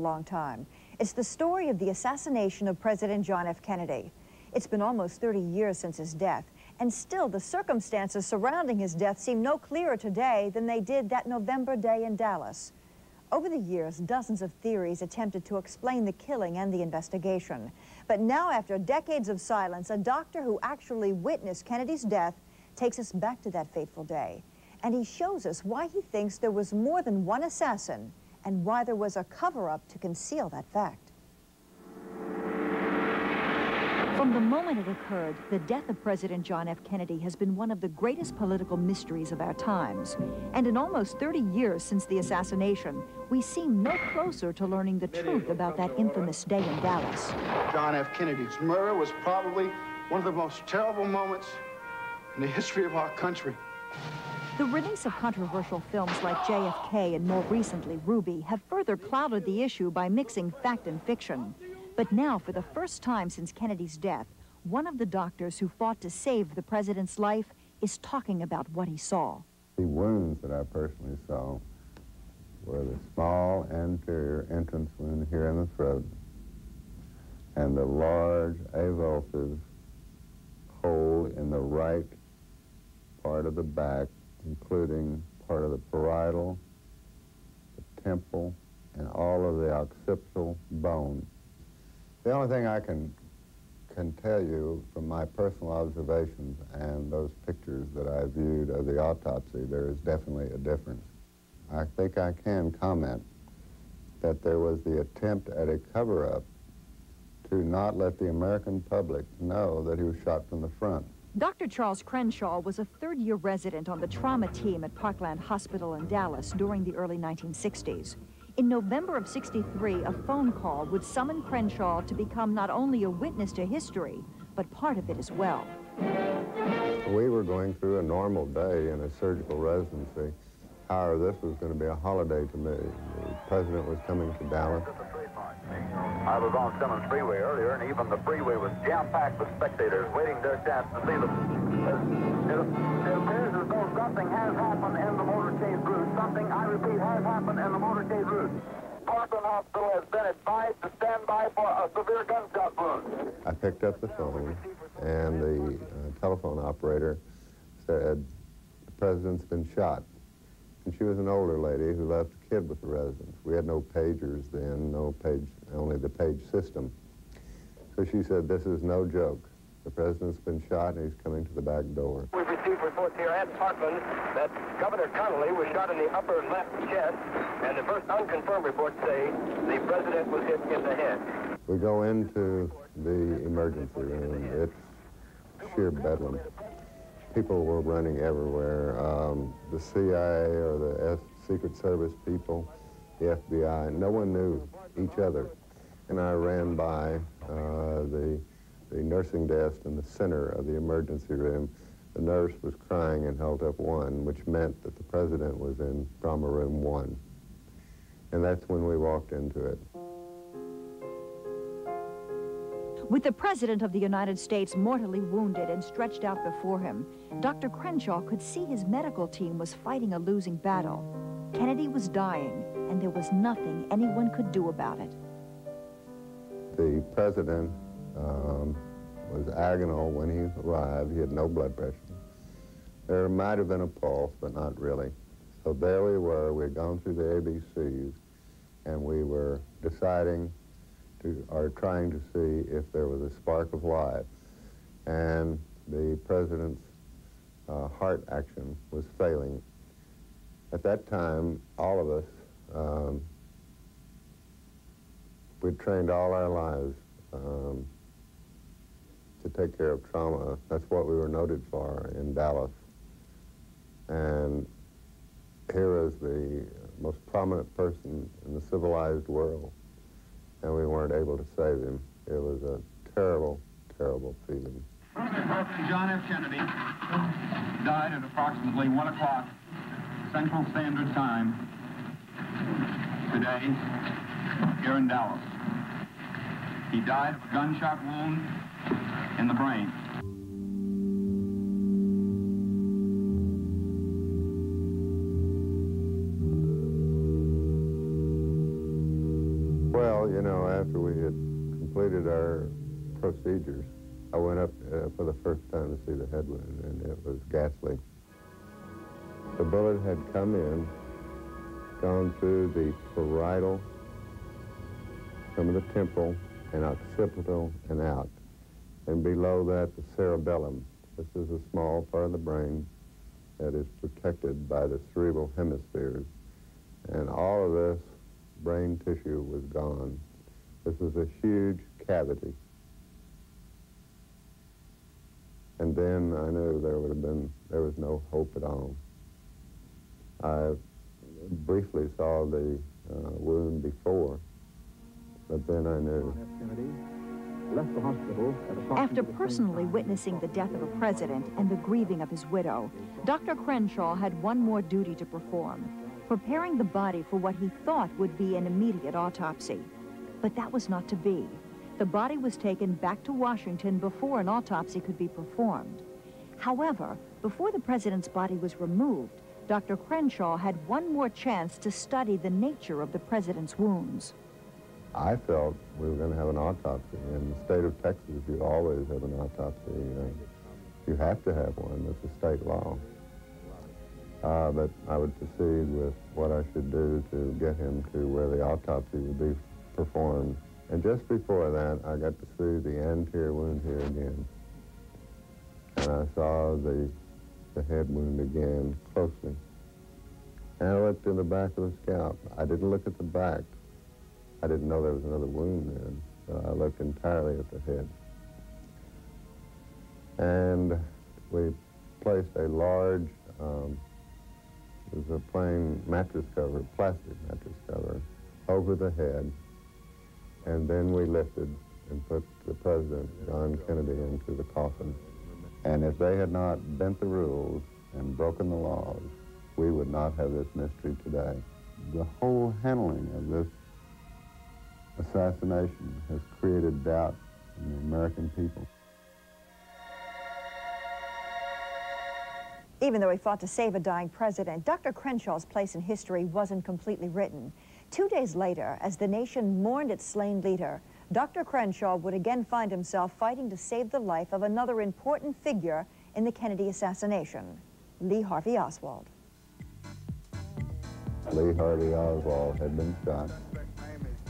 long time. It's the story of the assassination of President John F. Kennedy. It's been almost 30 years since his death, and still the circumstances surrounding his death seem no clearer today than they did that November day in Dallas. Over the years, dozens of theories attempted to explain the killing and the investigation. But now, after decades of silence, a doctor who actually witnessed Kennedy's death takes us back to that fateful day. And he shows us why he thinks there was more than one assassin and why there was a cover-up to conceal that fact. From the moment it occurred, the death of President John F. Kennedy has been one of the greatest political mysteries of our times. And in almost 30 years since the assassination, we seem no closer to learning the truth about that infamous day in Dallas. John F. Kennedy's murder was probably one of the most terrible moments in the history of our country. The release of controversial films like JFK and more recently Ruby have further clouded the issue by mixing fact and fiction. But now, for the first time since Kennedy's death, one of the doctors who fought to save the president's life is talking about what he saw. The wounds that I personally saw were the small anterior entrance wound here in the throat and the large avulsive hole in the right part of the back, including part of the parietal, the temple, and all of the occipital bone. The only thing I can can tell you from my personal observations and those pictures that I viewed of the autopsy, there is definitely a difference. I think I can comment that there was the attempt at a cover-up to not let the American public know that he was shot from the front. Dr. Charles Crenshaw was a third-year resident on the trauma team at Parkland Hospital in Dallas during the early 1960s. In November of 63, a phone call would summon Crenshaw to become not only a witness to history, but part of it as well. We were going through a normal day in a surgical residency. However, this was going to be a holiday to me. The president was coming to Dallas. I was on Stemmons Freeway earlier, and even the freeway was jam-packed with spectators waiting their chance to see them. It, it appears as though something has happened in the motorcade route. Something, I repeat, has happened in the motorcade route. Parkland Hospital has been advised to stand by for a severe gunshot wound. I picked up the phone, and the uh, telephone operator said, the president's been shot. And she was an older lady who left a kid with the residents. We had no pagers then, no page, only the page system. So she said, this is no joke. The president's been shot and he's coming to the back door. We've received reports here at Parkland that Governor Connally was shot in the upper left chest, and the first unconfirmed reports say the president was hit in the head. We go into the emergency room. It's sheer bedlam. People were running everywhere. Um, the CIA or the F Secret Service people, the FBI, no one knew each other. And I ran by uh, the the nursing desk in the center of the emergency room. The nurse was crying and held up one, which meant that the president was in trauma room one. And that's when we walked into it. With the President of the United States mortally wounded and stretched out before him, Dr. Crenshaw could see his medical team was fighting a losing battle. Kennedy was dying, and there was nothing anyone could do about it. The President um, was agonal when he arrived. He had no blood pressure. There might have been a pulse, but not really. So there we were. We had gone through the ABCs, and we were deciding to, or trying to see if there was a spark of life. And the president's uh, heart action was failing. At that time, all of us, um, we'd trained all our lives um, to take care of trauma. That's what we were noted for in Dallas. And here is the most prominent person in the civilized world, and we weren't able to save him. It was a terrible, terrible feeling. President John F. Kennedy died at approximately 1 o'clock Central Standard Time today here in Dallas. He died of a gunshot wound in the brain. We had completed our procedures, I went up uh, for the first time to see the head wound, and it was ghastly. The bullet had come in, gone through the parietal, some of the temporal, and occipital, and out. And below that, the cerebellum. This is a small part of the brain that is protected by the cerebral hemispheres. And all of this brain tissue was gone. This was a huge cavity. And then I knew there would have been, there was no hope at all. I briefly saw the uh, wound before, but then I knew. After personally witnessing the death of a president and the grieving of his widow, Dr. Crenshaw had one more duty to perform, preparing the body for what he thought would be an immediate autopsy. But that was not to be. The body was taken back to Washington before an autopsy could be performed. However, before the president's body was removed, Dr. Crenshaw had one more chance to study the nature of the president's wounds. I felt we were going to have an autopsy. In the state of Texas, you always have an autopsy. You, you have to have one. It's a state law. Uh, but I would proceed with what I should do to get him to where the autopsy would be performed. And just before that, I got to see the anterior wound here again. And I saw the, the head wound again closely. And I looked in the back of the scalp. I didn't look at the back. I didn't know there was another wound there. So I looked entirely at the head. And we placed a large, um, it was a plain mattress cover, plastic mattress cover, over the head and then we lifted and put the President, John Kennedy, into the coffin. And if they had not bent the rules and broken the laws, we would not have this mystery today. The whole handling of this assassination has created doubt in the American people. Even though he fought to save a dying president, Dr. Crenshaw's place in history wasn't completely written. Two days later, as the nation mourned its slain leader, Dr. Crenshaw would again find himself fighting to save the life of another important figure in the Kennedy assassination, Lee Harvey Oswald. Lee Harvey Oswald had been shot,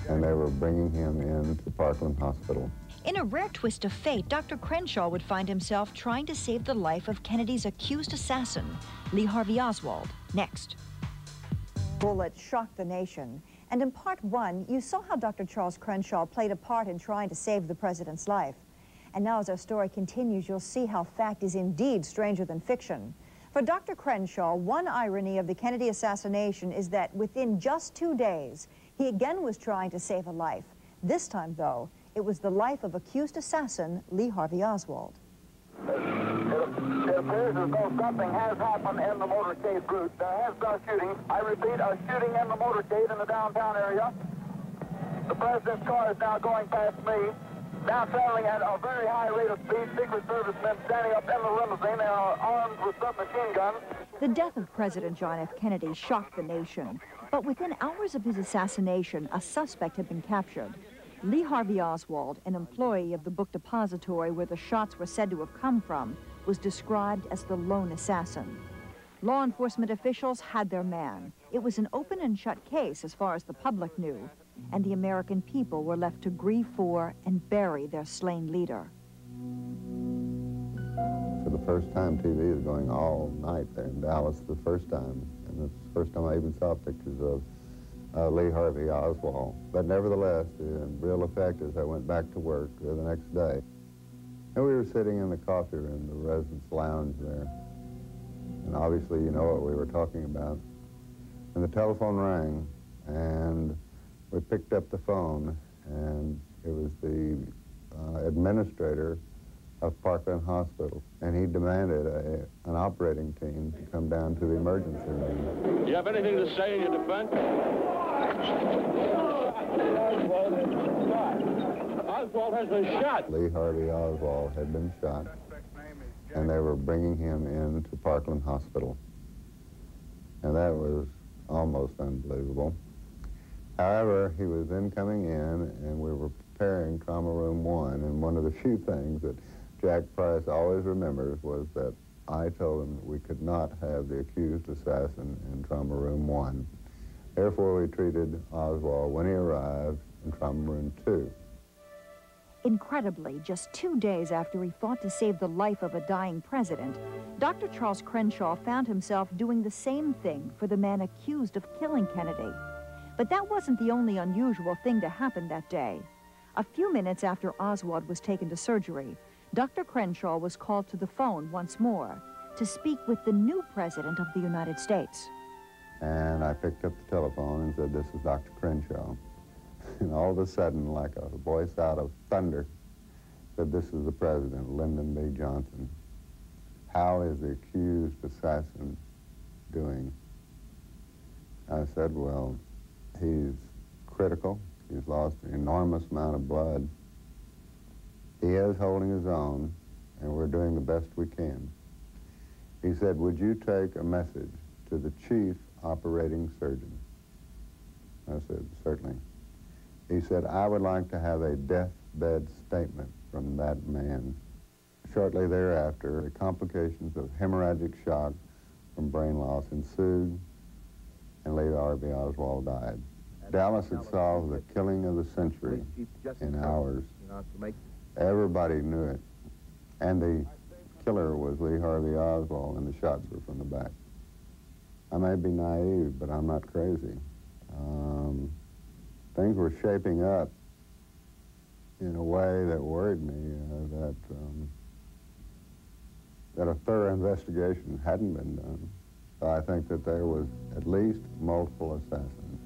and they were bringing him in to Parkland Hospital. In a rare twist of fate, Dr. Crenshaw would find himself trying to save the life of Kennedy's accused assassin, Lee Harvey Oswald, next. Bullets shocked the nation, and in part one, you saw how Dr. Charles Crenshaw played a part in trying to save the president's life. And now as our story continues, you'll see how fact is indeed stranger than fiction. For Dr. Crenshaw, one irony of the Kennedy assassination is that within just two days, he again was trying to save a life. This time, though, it was the life of accused assassin Lee Harvey Oswald. It, appears as though something has happened in the motorcade route. There has been a shooting. I repeat, a shooting in the motorcade in the downtown area. The president's car is now going past me. Now traveling at a very high rate of speed. Secret Service men standing up in the limousine. They are armed with submachine guns. The death of President John F. Kennedy shocked the nation. But within hours of his assassination, a suspect had been captured. Lee Harvey Oswald, an employee of the book depository where the shots were said to have come from, was described as the lone assassin. Law enforcement officials had their man. It was an open and shut case as far as the public knew, and the American people were left to grieve for and bury their slain leader. For the first time, TV is going all night there in Dallas, the first time. And it's the first time I even saw pictures of uh, Lee Harvey Oswald. But nevertheless, the real effect is I went back to work the next day. And we were sitting in the coffee room, the residence lounge there. And obviously you know what we were talking about. And the telephone rang, and we picked up the phone, and it was the uh, administrator of Parkland Hospital, and he demanded a, an operating team to come down to the emergency room. Do you have anything to say in your defense? Oswald has been shot. Lee Harvey Oswald had been shot, and they were bringing him into Parkland Hospital. And that was almost unbelievable. However, he was then coming in, and we were preparing Trauma Room 1, and one of the few things that Jack Price always remembers was that I told him we could not have the accused assassin in Trauma Room 1. Therefore, we treated Oswald when he arrived in Trauma Room 2. Incredibly, just two days after he fought to save the life of a dying president, Dr. Charles Crenshaw found himself doing the same thing for the man accused of killing Kennedy. But that wasn't the only unusual thing to happen that day. A few minutes after Oswald was taken to surgery, Dr. Crenshaw was called to the phone once more to speak with the new president of the United States. And I picked up the telephone and said, this is Dr. Crenshaw. And all of a sudden, like a voice out of thunder, said, this is the president, Lyndon B. Johnson. How is the accused assassin doing? I said, well, he's critical. He's lost an enormous amount of blood. He is holding his own, and we're doing the best we can. He said, would you take a message to the chief operating surgeon? I said, certainly. He said, I would like to have a deathbed statement from that man. Shortly thereafter, the complications of hemorrhagic shock from brain loss ensued, and Lee Harvey Oswald died. Dallas had solved the killing of the century in hours. Everybody knew it. And the killer was Lee Harvey Oswald, and the shots were from the back. I may be naive, but I'm not crazy. Um, things were shaping up in a way that worried me, uh, that, um, that a thorough investigation hadn't been done. I think that there was at least multiple assassins.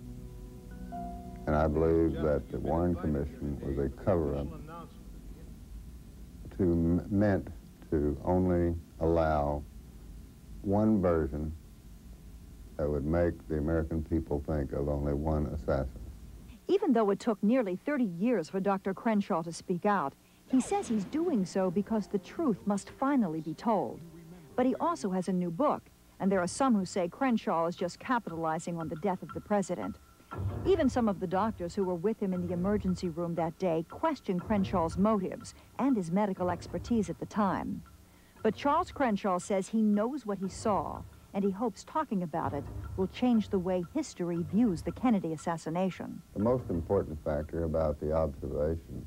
And I believe that the Warren Commission was a cover-up to meant to only allow one version that would make the American people think of only one assassin. Even though it took nearly 30 years for Dr. Crenshaw to speak out, he says he's doing so because the truth must finally be told. But he also has a new book, and there are some who say Crenshaw is just capitalizing on the death of the president. Even some of the doctors who were with him in the emergency room that day question Crenshaw's motives and his medical expertise at the time. But Charles Crenshaw says he knows what he saw, and he hopes talking about it will change the way history views the Kennedy assassination. The most important factor about the observation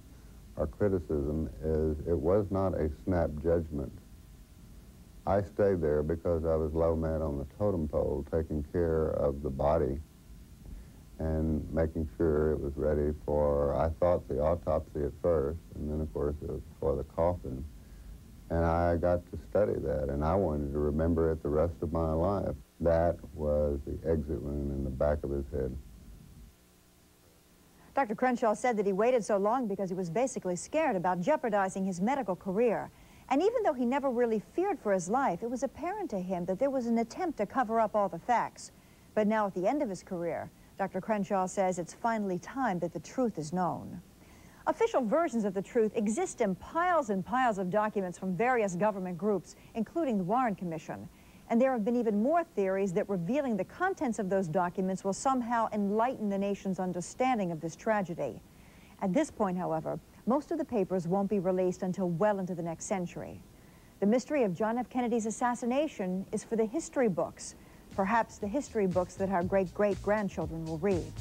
or criticism is it was not a snap judgment. I stayed there because I was low man on the totem pole, taking care of the body and making sure it was ready for, I thought, the autopsy at first, and then, of course, it was for the coffin. And I got to study that, and I wanted to remember it the rest of my life. That was the exit wound in the back of his head. Dr. Crenshaw said that he waited so long because he was basically scared about jeopardizing his medical career. And even though he never really feared for his life, it was apparent to him that there was an attempt to cover up all the facts. But now at the end of his career, Dr. Crenshaw says it's finally time that the truth is known. Official versions of the truth exist in piles and piles of documents from various government groups, including the Warren Commission. And there have been even more theories that revealing the contents of those documents will somehow enlighten the nation's understanding of this tragedy. At this point, however, most of the papers won't be released until well into the next century. The mystery of John F. Kennedy's assassination is for the history books, perhaps the history books that our great-great-grandchildren will read.